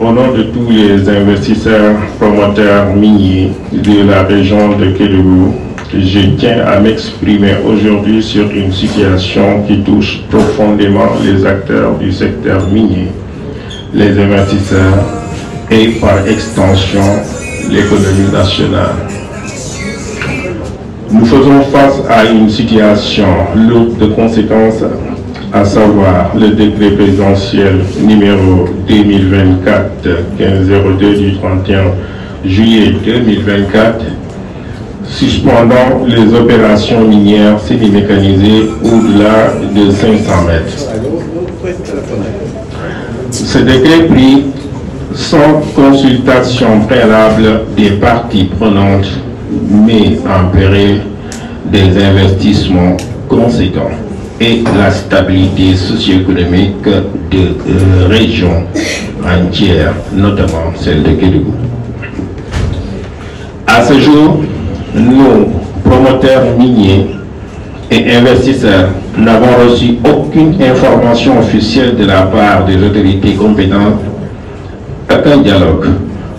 Au nom de tous les investisseurs promoteurs miniers de la région de Kédougou, je tiens à m'exprimer aujourd'hui sur une situation qui touche profondément les acteurs du secteur minier, les investisseurs et par extension l'économie nationale. Nous faisons face à une situation lourde de conséquences à savoir le décret présidentiel numéro 2024-1502 du 31 juillet 2024 suspendant les opérations minières semi-mécanisées au-delà de 500 mètres. Ce décret pris sans consultation préalable des parties prenantes met en péril des investissements conséquents et la stabilité socio-économique de euh, régions entières, notamment celle de Kédougou. À ce jour, nos promoteurs miniers et investisseurs n'avons reçu aucune information officielle de la part des autorités compétentes, aucun dialogue,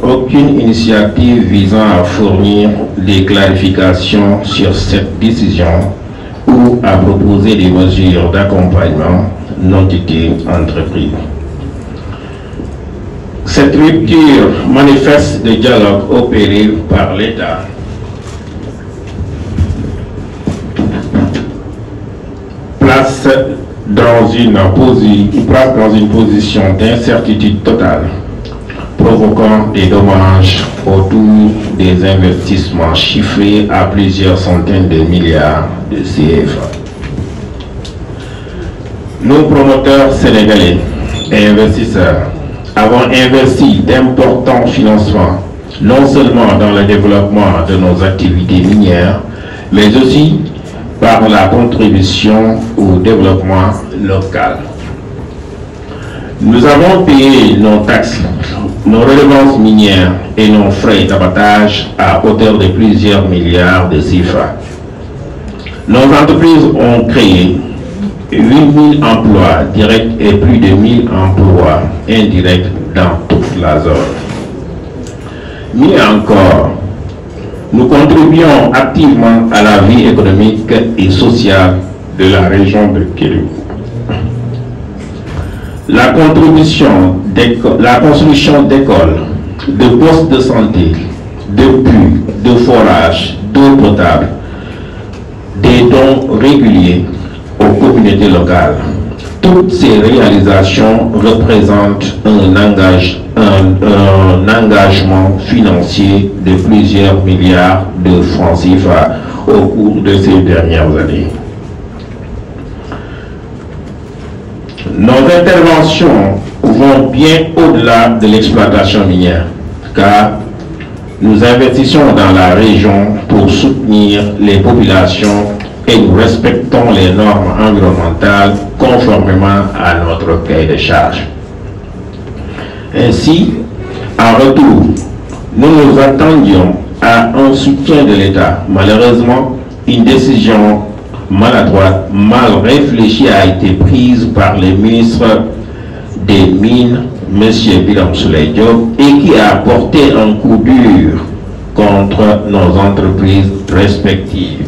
aucune initiative visant à fournir des clarifications sur cette décision ou à proposer des mesures d'accompagnement n'ont été entreprises. Cette rupture manifeste de dialogue opéré par l'État place dans une, place dans une position d'incertitude totale provoquant des dommages autour des investissements chiffrés à plusieurs centaines de milliards de CFA. Nos promoteurs sénégalais et investisseurs avons investi d'importants financements, non seulement dans le développement de nos activités minières, mais aussi par la contribution au développement local. Nous avons payé nos taxes, nos redevances minières et nos frais d'abattage à hauteur de plusieurs milliards de CFA. Nos entreprises ont créé 8000 emplois directs et plus de 1000 emplois indirects dans toute la zone. Mieux encore, nous contribuons activement à la vie économique et sociale de la région de Kédougou. La contribution, la construction d'écoles, de postes de santé, de puits, de forage, d'eau potable, des dons réguliers aux communautés locales. Toutes ces réalisations représentent un, un, engagement financier de plusieurs milliards de francs CFA au cours de ces dernières années. Nos interventions vont bien au-delà de l'exploitation minière, car nous investissons dans la région pour soutenir les populations et nous respectons les normes environnementales conformément à notre cahier de charge. Ainsi, en retour, nous nous attendions à un soutien de l'État. Malheureusement, une décision maladroite, mal réfléchie a été prise par le ministre des Mines, M. Bilam Souley et qui a porté un coup dur contre nos entreprises respectives.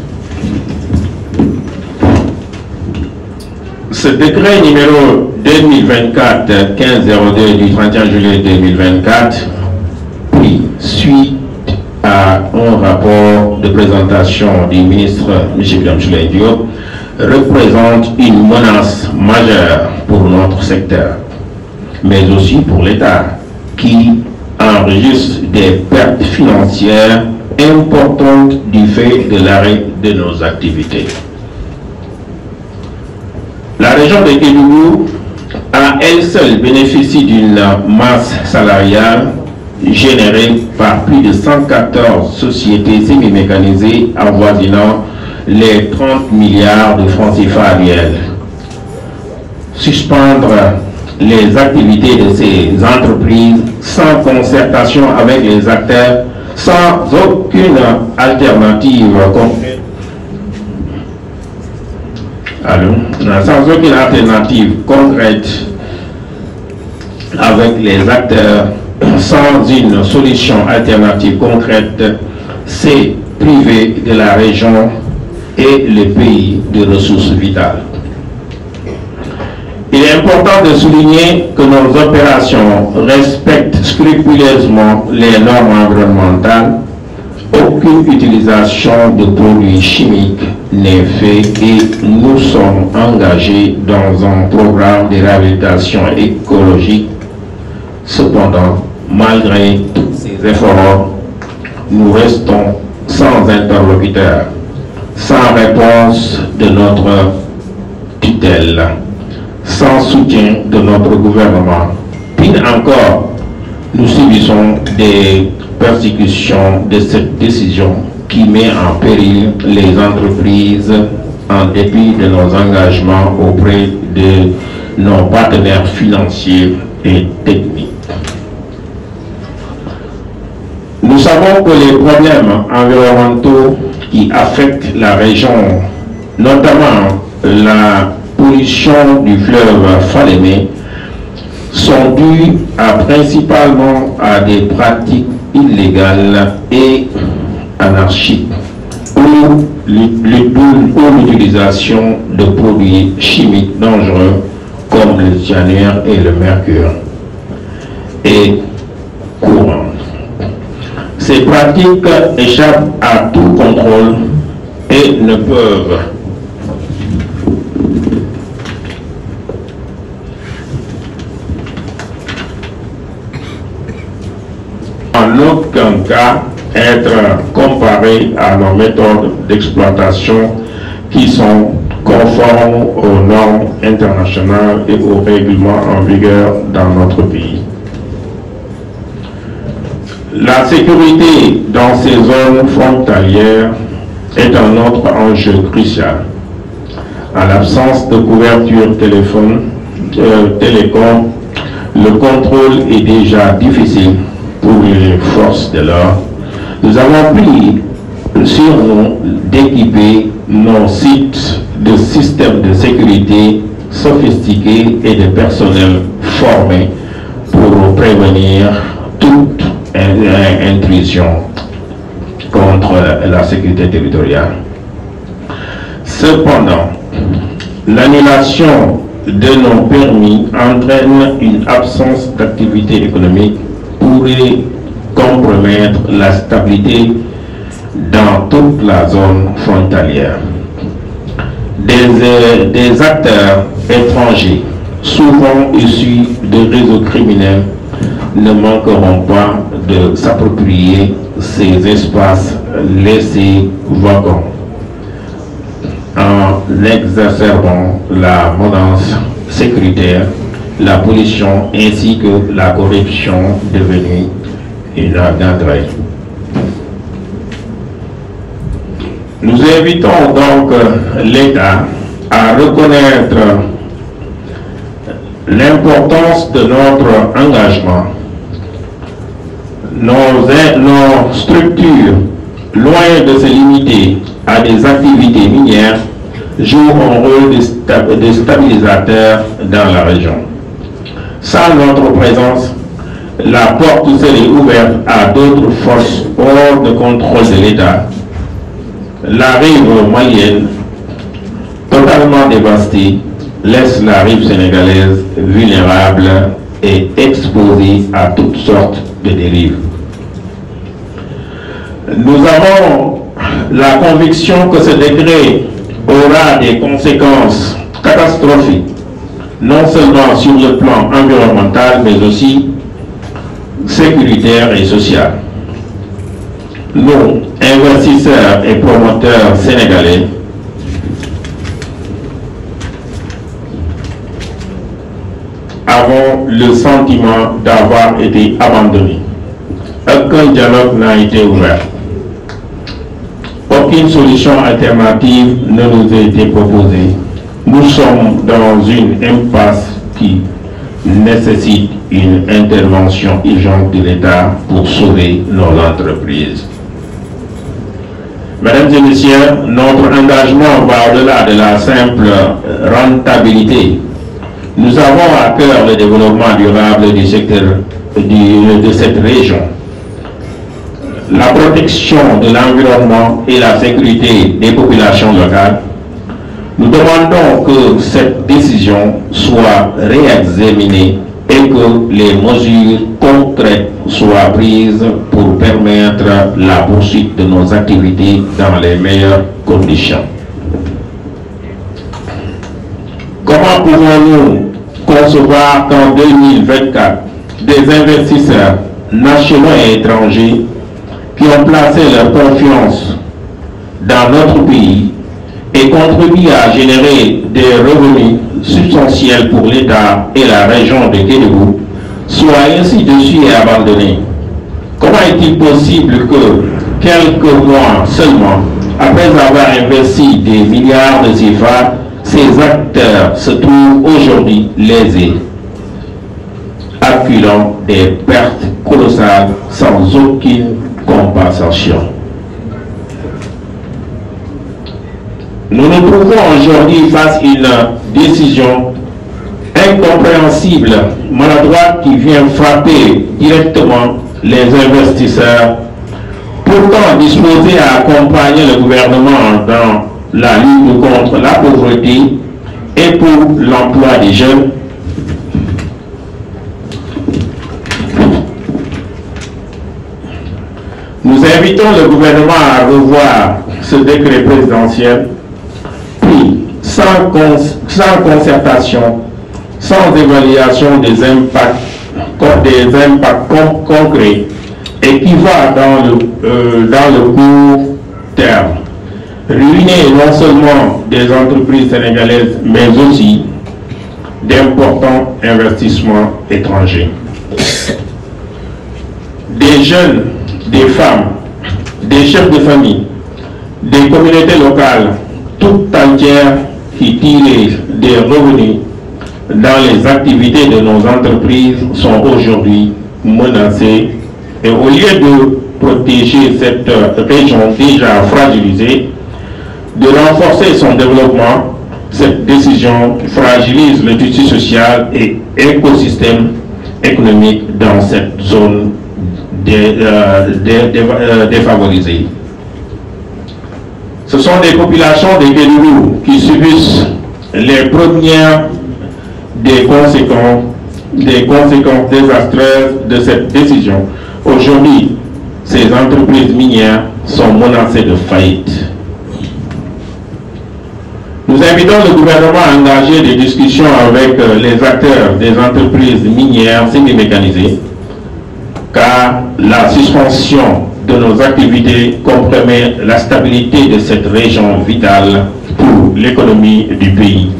Ce décret numéro 2024-1502 du 31 juillet 2024 puis suite à un rapport de présentation du ministre M. Bilam Diop représente une menace majeure pour notre secteur, mais aussi pour l'État qui enregistre des pertes financières importantes du fait de l'arrêt de nos activités. La région de Kédougou a elle seule bénéficié d'une masse salariale générée par plus de 114 sociétés semi-mécanisées avoisinant les 30 milliards de francs CFA annuels. Suspendre les activités de ces entreprises sans concertation avec les acteurs, sans aucune alternative concrète. sans aucune alternative concrète avec les acteurs sans une solution alternative concrète, c'est priver de la région et le pays de ressources vitales. Est important de souligner que nos opérations respectent scrupuleusement les normes environnementales. Aucune utilisation de produits chimiques n'est faite et nous sommes engagés dans un programme de réhabilitation écologique. Cependant, malgré tous ces efforts, nous restons sans interlocuteur, sans réponse de notre tutelle sans soutien de notre gouvernement. Pire encore, nous subissons des persécutions de cette décision qui met en péril les entreprises en dépit de nos engagements auprès de nos partenaires financiers et techniques. Nous savons que les problèmes environnementaux qui affectent la région, notamment la pollution du fleuve Falémé sont dues principalement à des pratiques illégales et anarchiques ou l'utilisation de produits chimiques dangereux comme le cyanure et le mercure et courant. Ces pratiques échappent à tout contrôle et ne peuvent en aucun cas être comparé à nos méthodes d'exploitation qui sont conformes aux normes internationales et aux règlements en vigueur dans notre pays. La sécurité dans ces zones frontalières est un autre enjeu crucial. En l'absence de couverture téléphone, euh, télécom, le contrôle est déjà difficile pour les forces de l'ordre, nous avons pris sur nous d'équiper nos sites de systèmes de sécurité sophistiqués et de personnel formé pour prévenir toute intrusion contre la sécurité territoriale. Cependant, l'annulation de nos permis entraîne une absence d'activité économique compromettre la stabilité dans toute la zone frontalière. Des, euh, des acteurs étrangers, souvent issus de réseaux criminels, ne manqueront pas de s'approprier ces espaces laissés vacants en exacerbant la menace sécuritaire la pollution ainsi que la corruption devenue une gangrène. Nous invitons donc l'État à reconnaître l'importance de notre engagement. Nos, nos, structures, loin de se limiter à des activités minières, jouent un rôle de stabilisateur dans la région. Sans notre présence, la porte serait ouverte à d'autres forces hors de contrôle de l'État. La rive moyenne, totalement dévastée, laisse la rive sénégalaise vulnérable et exposée à toutes sortes de dérives. Nous avons la conviction que ce décret aura des conséquences catastrophiques non seulement sur le plan environnemental, mais aussi sécuritaire et social. Nous, investisseurs et promoteurs sénégalais, avons le sentiment d'avoir été abandonnés. Aucun dialogue n'a été ouvert. Aucune solution alternative ne nous a été proposée nous sommes dans une impasse qui nécessite une intervention urgente de l'État pour sauver nos entreprises. Mesdames et Messieurs, notre engagement va au-delà de la simple rentabilité. Nous avons à cœur le développement durable du secteur de cette région. La protection de l'environnement et la sécurité des populations locales. Nous demandons que cette décision soit réexaminée et que les mesures concrètes soient prises pour permettre la poursuite de nos activités dans les meilleures conditions. Comment pouvons-nous concevoir qu'en 2024, des investisseurs nationaux et étrangers qui ont placé leur confiance dans notre pays et contribuent à générer des revenus substantiels pour l'État et la région de Kédougou soient ainsi dessus et abandonnés. Comment est-il possible que quelques mois seulement après avoir investi des milliards de CFA, ces acteurs se trouvent aujourd'hui lésés, acculant des pertes colossales sans aucune compensation? Nous nous trouvons aujourd'hui face à une décision incompréhensible, maladroite qui vient frapper directement les investisseurs, pourtant disposés à accompagner le gouvernement dans la lutte contre la pauvreté et pour l'emploi des jeunes. Nous invitons le gouvernement à revoir ce décret présidentiel sans concertation, sans évaluation des impacts, des impacts concrets et qui va dans le, euh, dans le court terme ruiner non seulement des entreprises sénégalaises, mais aussi d'importants investissements étrangers. Des jeunes, des femmes, des chefs de famille, des communautés locales, toutes entières qui tirent des revenus dans les activités de nos entreprises sont aujourd'hui menacées. Et au lieu de protéger cette région déjà fragilisée, de renforcer son développement, cette décision fragilise le tissu social et écosystème économique dans cette zone défavorisée. Ce sont des populations de Guédoulou qui subissent les premières des conséquences, des conséquences désastreuses de cette décision. Aujourd'hui, ces entreprises minières sont menacées de faillite. Nous invitons le gouvernement à engager des discussions avec les acteurs des entreprises minières semi-mécanisées, car la suspension de nos activités compromet la stabilité de cette région vitale pour l'économie du pays.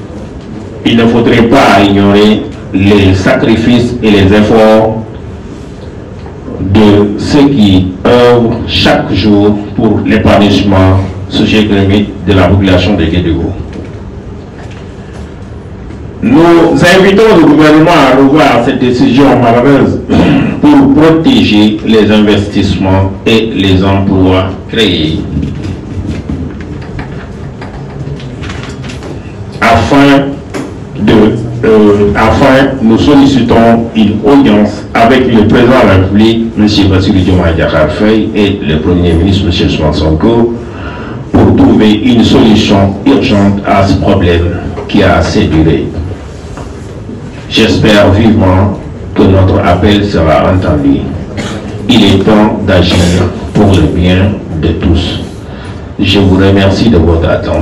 Il ne faudrait pas ignorer les sacrifices et les efforts de ceux qui œuvrent chaque jour pour l'épanouissement socio-économique de la population de Guédégo. Nous invitons le gouvernement à revoir cette décision malheureuse pour protéger les investissements et les emplois créés afin de euh, enfin nous sollicitons une audience avec le président de la République, M. Vassili Diomaye et le Premier ministre, M. Sonko, pour trouver une solution urgente à ce problème qui a assez duré. J'espère vivement que notre appel sera entendu. Il est temps d'agir pour le bien de tous. Je vous remercie de votre attention.